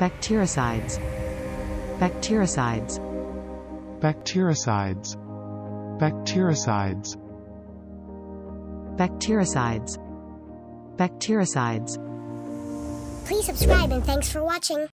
Bactericides. Bactericides. Bactericides. Bactericides. Bactericides. Bactericides. Please subscribe and thanks for watching.